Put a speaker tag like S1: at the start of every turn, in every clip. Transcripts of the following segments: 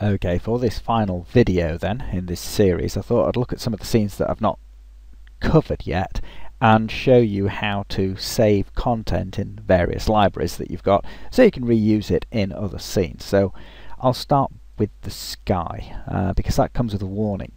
S1: Okay, for this final video then, in this series, I thought I'd look at some of the scenes that I've not covered yet and show you how to save content in various libraries that you've got so you can reuse it in other scenes. So I'll start with the sky uh, because that comes with a warning.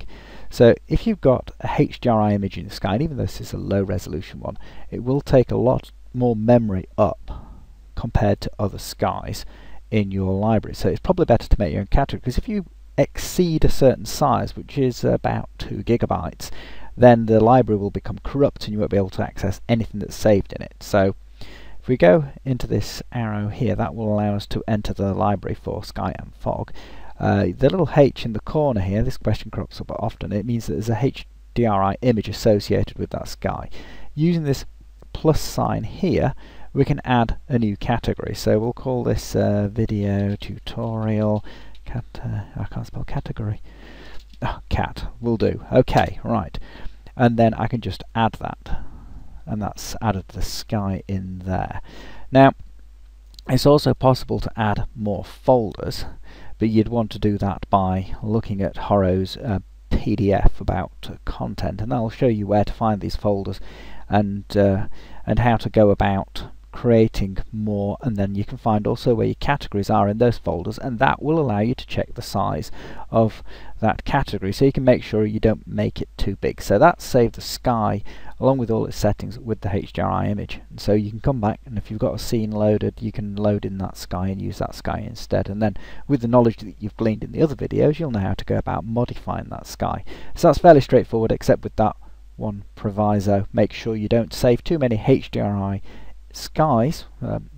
S1: So if you've got a HDRI image in the sky, and even though this is a low resolution one, it will take a lot more memory up compared to other skies in your library. So it's probably better to make your own category because if you exceed a certain size, which is about 2 gigabytes, then the library will become corrupt and you won't be able to access anything that's saved in it. So if we go into this arrow here, that will allow us to enter the library for Sky and Fog. Uh, the little H in the corner here, this question crops up often, it means that there's a HDRI image associated with that sky. Using this plus sign here, we can add a new category. So we'll call this uh, video tutorial cat. Uh, I can't spell category. Oh, cat will do. Okay, right. And then I can just add that, and that's added the sky in there. Now, it's also possible to add more folders, but you'd want to do that by looking at Horo's uh, PDF about content, and I'll show you where to find these folders and uh, and how to go about creating more and then you can find also where your categories are in those folders and that will allow you to check the size of that category. So you can make sure you don't make it too big. So that's saved the sky along with all its settings with the HDRI image. And so you can come back and if you've got a scene loaded you can load in that sky and use that sky instead. And then with the knowledge that you've gleaned in the other videos you'll know how to go about modifying that sky. So that's fairly straightforward except with that one proviso. Make sure you don't save too many HDRI skies, um,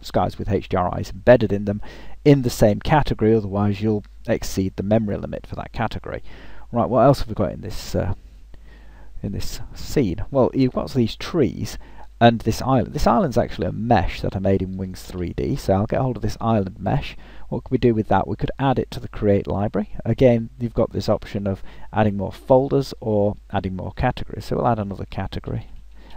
S1: skies with HDRIs embedded in them, in the same category, otherwise you'll exceed the memory limit for that category. Right, what else have we got in this uh, in this scene? Well, you've got these trees and this island. This island's actually a mesh that I made in Wings 3D, so I'll get hold of this island mesh. What could we do with that? We could add it to the Create library. Again, you've got this option of adding more folders or adding more categories. So we'll add another category.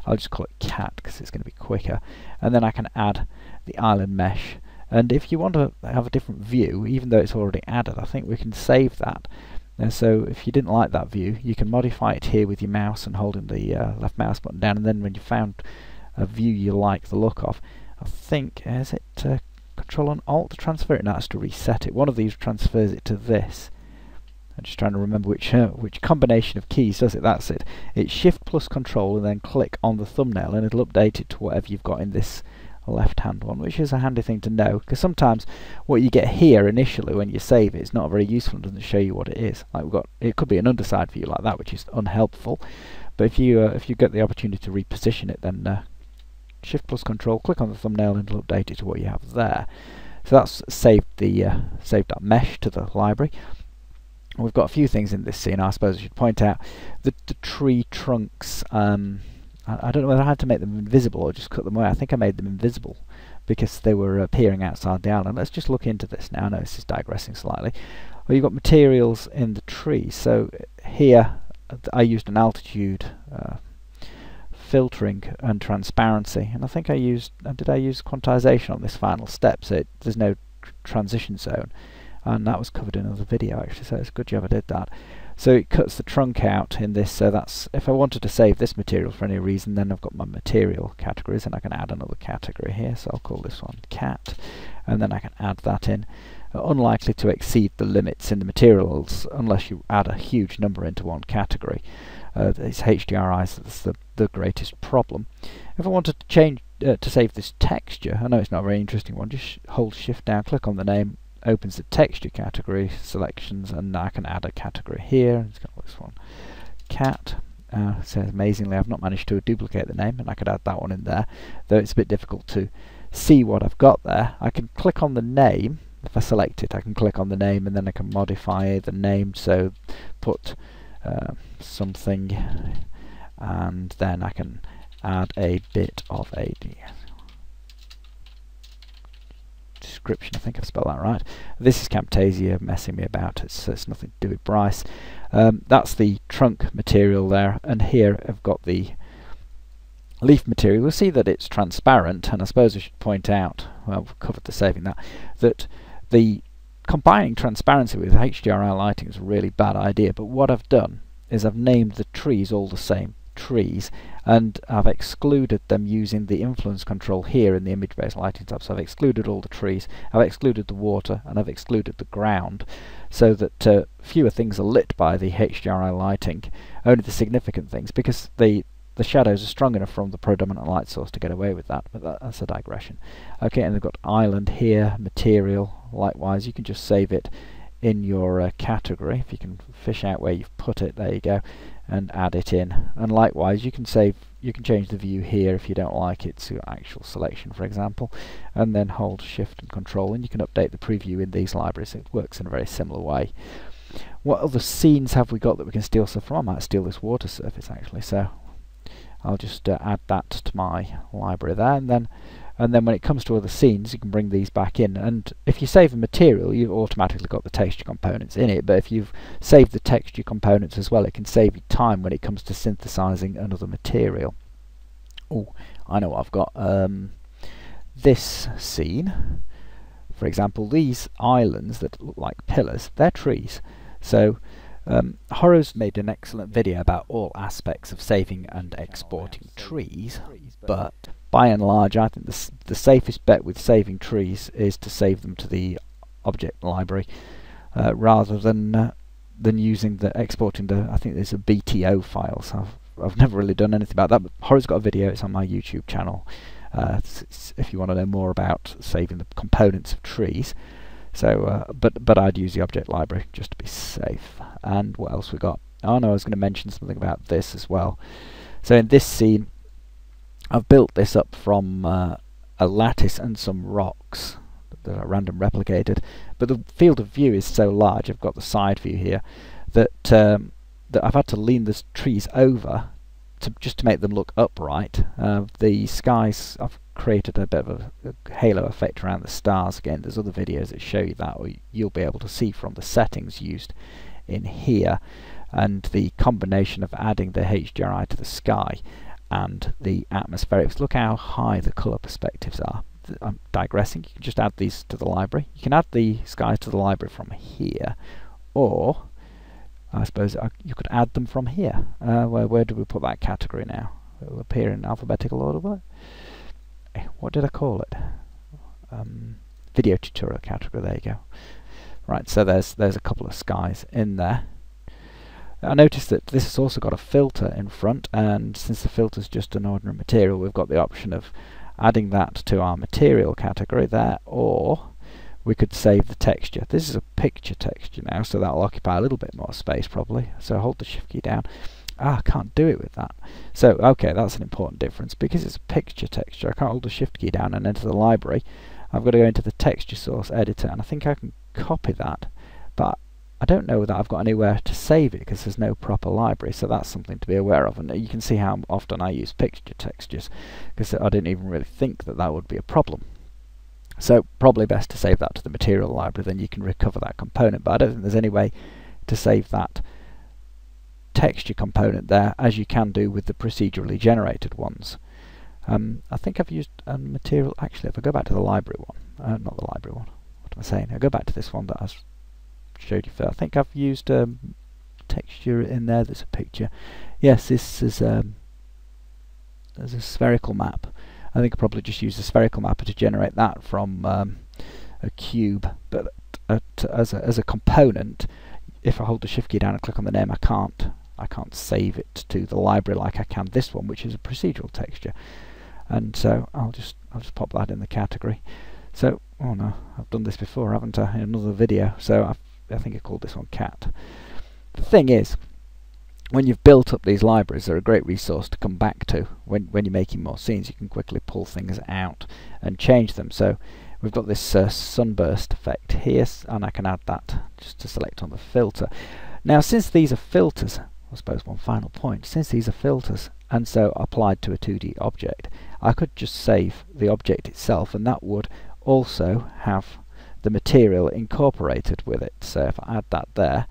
S1: I'll just call it cat because it's going to be quicker. And then I can add the island mesh. And if you want to have a different view even though it's already added I think we can save that. And so if you didn't like that view you can modify it here with your mouse and holding the uh, left mouse button down. And then when you found a view you like the look of I think is it uh, control and alt to transfer it? Now has to reset it. One of these transfers it to this I'm just trying to remember which uh, which combination of keys does it. That's it. It's Shift plus Control and then click on the thumbnail and it'll update it to whatever you've got in this left hand one, which is a handy thing to know because sometimes what you get here initially when you save it is not very useful and doesn't show you what it is. Like we've got, it could be an underside view like that, which is unhelpful. But if you uh, if you get the opportunity to reposition it, then uh, Shift plus Control, click on the thumbnail and it'll update it to what you have there. So that's saved the uh, saved that mesh to the library. We've got a few things in this scene. I suppose I should point out the, the tree trunks. Um, I, I, don't know whether I had to make them invisible or just cut them away. I think I made them invisible because they were appearing outside the island. Let's just look into this now. I know this is digressing slightly. Well, you've got materials in the tree. So here I used an altitude uh, filtering and transparency, and I think I used. Uh, did I use quantization on this final step? So it, there's no tr transition zone and that was covered in another video actually so it's a good job I did that. So it cuts the trunk out in this so that's if I wanted to save this material for any reason then I've got my material categories and I can add another category here so I'll call this one cat. And then I can add that in. Uh, unlikely to exceed the limits in the materials unless you add a huge number into one category. Uh, it's HDRI so that's the, the greatest problem. If I wanted to change uh, to save this texture I know it's not a very interesting one just hold shift down click on the name opens the texture category selections and now I can add a category here. It's got this one, cat. Uh, says amazingly I've not managed to duplicate the name and I could add that one in there though it's a bit difficult to see what I've got there. I can click on the name if I select it I can click on the name and then I can modify the name so put uh, something and then I can add a bit of a description. I think I've spelled that right. This is Camtasia messing me about. It's, it's nothing to do with Bryce. Um, that's the trunk material there, and here I've got the leaf material. You'll see that it's transparent, and I suppose I should point out, well, we've covered the saving that, that the combining transparency with HDRI lighting is a really bad idea, but what I've done is I've named the trees all the same trees and I've excluded them using the influence control here in the image based lighting tab so I've excluded all the trees I've excluded the water and I've excluded the ground so that uh, fewer things are lit by the HDRI lighting only the significant things because the the shadows are strong enough from the predominant light source to get away with that, but that, that's a digression. Okay, and they've got island here, material, likewise, you can just save it in your uh, category. If you can fish out where you've put it, there you go, and add it in. And likewise, you can save, you can change the view here if you don't like it to actual selection, for example, and then hold Shift and Control, and you can update the preview in these libraries. It works in a very similar way. What other scenes have we got that we can steal stuff from? I might steal this water surface actually, so I'll just uh, add that to my library there and then and then when it comes to other scenes you can bring these back in. And if you save a material you've automatically got the texture components in it. But if you've saved the texture components as well it can save you time when it comes to synthesizing another material. Oh I know what I've got. Um, this scene for example these islands that look like pillars they're trees. So um, made an excellent video about all aspects of saving and exporting trees, but by and large I think the, the safest bet with saving trees is to save them to the object library uh, rather than uh, than using the exporting the I think there's a BTO files. I've, I've never really done anything about that, but Horo's got a video, it's on my YouTube channel uh, if you want to know more about saving the components of trees. So, uh, but but I'd use the object library just to be safe. And what else we got? Oh no, I was going to mention something about this as well. So in this scene, I've built this up from uh, a lattice and some rocks that are random replicated. But the field of view is so large, I've got the side view here, that um, that I've had to lean the trees over to just to make them look upright. Uh, the skies, I've created a bit of a, a, halo effect around the stars again. There's other videos that show you that, or you'll be able to see from the settings used in here, and the combination of adding the HDRI to the sky and the atmospherics. Look how high the colour perspectives are. I'm digressing, you can just add these to the library. You can add the skies to the library from here, or I suppose uh, you could add them from here. Uh, where, where do we put that category now? It will appear in alphabetical order. Eh, what did I call it? Um, video tutorial category. There you go. Right, so there's there's a couple of skies in there. I noticed that this has also got a filter in front, and since the filter is just an ordinary material, we've got the option of adding that to our material category there, or we could save the texture. This is a picture texture now, so that'll occupy a little bit more space probably. So hold the shift key down. Ah, I can't do it with that. So, okay, that's an important difference. Because it's a picture texture, I can't hold the shift key down and enter the library. I've got to go into the texture source editor, and I think I can copy that. But I don't know that I've got anywhere to save it because there's no proper library, so that's something to be aware of. And you can see how often I use picture textures, because I didn't even really think that that would be a problem. So probably best to save that to the material library, then you can recover that component. But I don't think there's any way to save that texture component there as you can do with the procedurally generated ones. Um, I think I've used a material, actually if I go back to the library one, uh, not the library one, what am I saying? I go back to this one that I showed you first. I think I've used um, texture in there, there's a picture. Yes, this is um, there's a spherical map. I think I probably just use a spherical mapper to generate that from um, a cube, but as, a, as a component, if I hold the shift key down and click on the name, I can't I can't save it to the library like I can this one, which is a procedural texture. And so I'll just I'll just pop that in the category. So oh no, I've done this before, haven't I? In another video. So I've, I think I called this one cat. The thing is, when you've built up these libraries, they're a great resource to come back to when, when you're making more scenes. You can quickly pull things out and change them. So we've got this uh, sunburst effect here, and I can add that just to select on the filter. Now, since these are filters, I suppose one final point, since these are filters and so applied to a 2D object, I could just save the object itself, and that would also have the material incorporated with it. So if I add that there,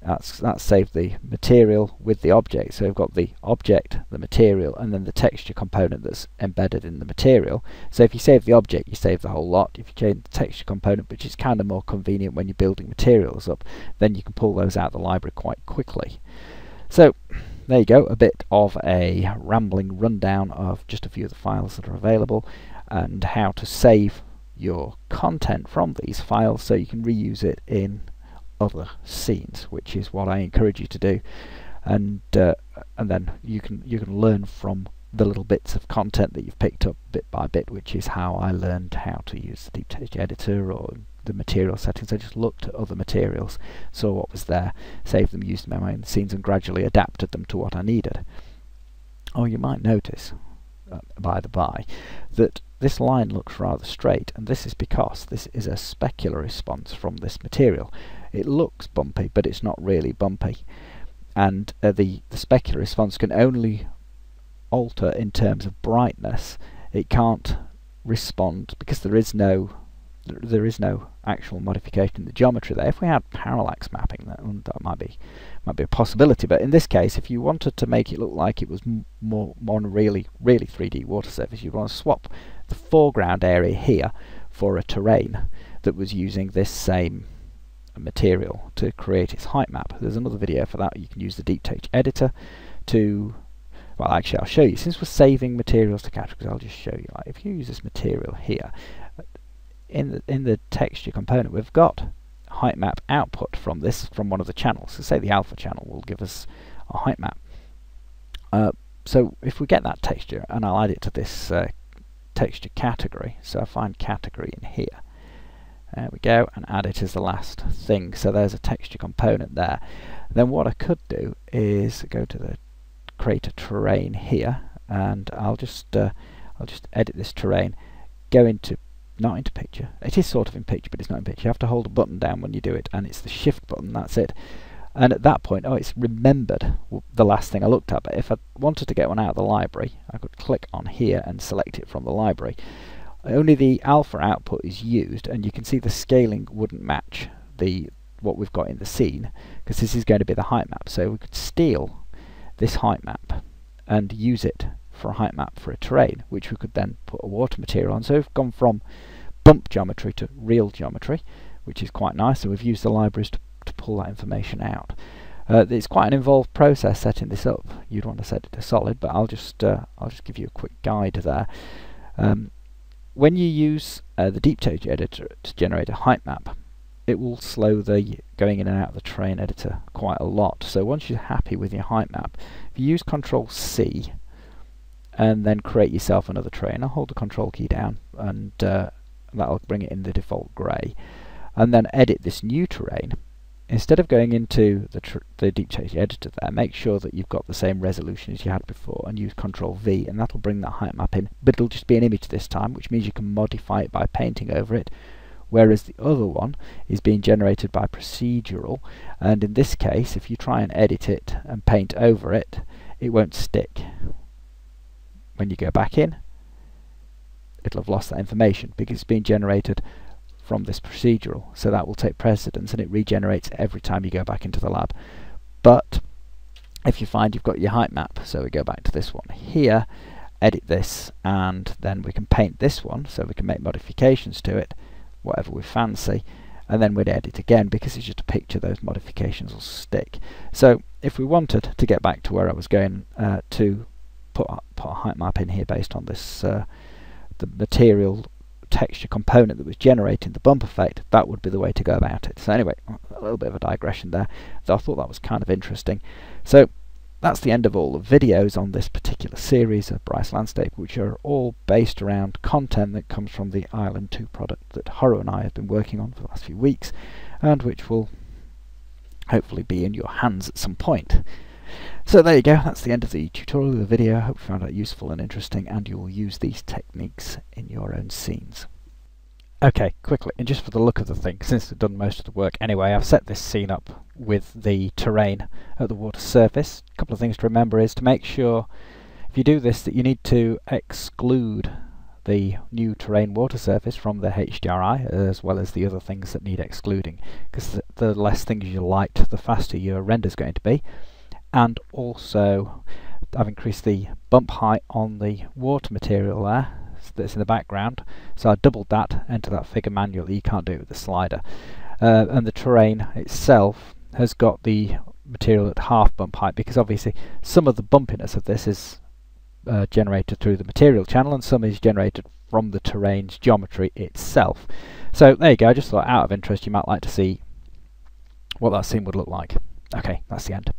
S1: that's that's saved the material with the object. So we've got the object the material and then the texture component that's embedded in the material. So if you save the object you save the whole lot. If you change the texture component which is kind of more convenient when you're building materials up then you can pull those out of the library quite quickly. So there you go. A bit of a rambling rundown of just a few of the files that are available and how to save your content from these files so you can reuse it in other scenes, which is what I encourage you to do. And uh, and then you can you can learn from the little bits of content that you've picked up bit by bit, which is how I learned how to use the deep text editor or the material settings. I just looked at other materials, saw what was there, saved them, used them in my own scenes, and gradually adapted them to what I needed. Oh, you might notice, uh, by the by, that this line looks rather straight, and this is because this is a specular response from this material. It looks bumpy, but it's not really bumpy. And uh, the, the specular response can only alter in terms of brightness. It can't respond because there is no there is no actual modification in the geometry there. If we had parallax mapping, that, mm, that might be might be a possibility. But in this case, if you wanted to make it look like it was more, on really, really 3D water surface, you'd want to swap the foreground area here for a terrain that was using this same material to create its height map. There's another video for that. You can use the Deep Text editor to well actually I'll show you since we're saving materials to categories I'll just show you like if you use this material here in the in the texture component we've got height map output from this from one of the channels so say the alpha channel will give us a height map uh, so if we get that texture and I'll add it to this uh, texture category so I find category in here there we go, and add it as the last thing. So there's a texture component there. Then what I could do is go to the create a terrain here, and I'll just uh, I'll just edit this terrain, go into not into picture. It is sort of in picture, but it's not in picture. You have to hold a button down when you do it, and it's the shift button. That's it. And at that point, oh, it's remembered the last thing I looked at. But if I wanted to get one out of the library, I could click on here and select it from the library only the alpha output is used and you can see the scaling wouldn't match the what we've got in the scene because this is going to be the height map so we could steal this height map and use it for a height map for a terrain which we could then put a water material on. So we've gone from bump geometry to real geometry which is quite nice. So we've used the libraries to, to pull that information out. Uh, it's quite an involved process setting this up. You'd want to set it to solid but I'll just uh, I'll just give you a quick guide there. Um, when you use uh, the deep text editor to generate a height map, it will slow the going in and out of the terrain editor quite a lot. So once you're happy with your height map, if you use Control C and then create yourself another terrain, I'll hold the Control key down and uh, that'll bring it in the default grey, and then edit this new terrain. Instead of going into the, the deep text editor there, make sure that you've got the same resolution as you had before and use Control V and that'll bring that height map in, but it'll just be an image this time, which means you can modify it by painting over it, whereas the other one is being generated by procedural, and in this case, if you try and edit it and paint over it, it won't stick. When you go back in, it'll have lost that information because it's being generated from this procedural. So that will take precedence and it regenerates every time you go back into the lab. But if you find you've got your height map, so we go back to this one here, edit this, and then we can paint this one, so we can make modifications to it, whatever we fancy, and then we'd edit again because it's just a picture, those modifications will stick. So if we wanted to get back to where I was going uh, to put, put a height map in here based on this uh, the material texture component that was generating the bump effect, that would be the way to go about it. So anyway, a little bit of a digression there. So I thought that was kind of interesting. So that's the end of all the videos on this particular series of Bryce Landscape, which are all based around content that comes from the Island 2 product that Horo and I have been working on for the last few weeks, and which will hopefully be in your hands at some point. So there you go, that's the end of the tutorial of the video. I hope you found it useful and interesting and you'll use these techniques in your own scenes. Okay, quickly, and just for the look of the thing, since I've done most of the work anyway, I've set this scene up with the terrain at the water surface. A couple of things to remember is to make sure, if you do this, that you need to exclude the new terrain water surface from the HDRI as well as the other things that need excluding because the, the less things you light the faster your render is going to be and also I've increased the bump height on the water material there that's in the background so I doubled that enter that figure manually you can't do it with the slider uh, and the terrain itself has got the material at half bump height because obviously some of the bumpiness of this is uh, generated through the material channel and some is generated from the terrain's geometry itself. So there you go, I just thought out of interest you might like to see what that scene would look like. Okay, that's the end.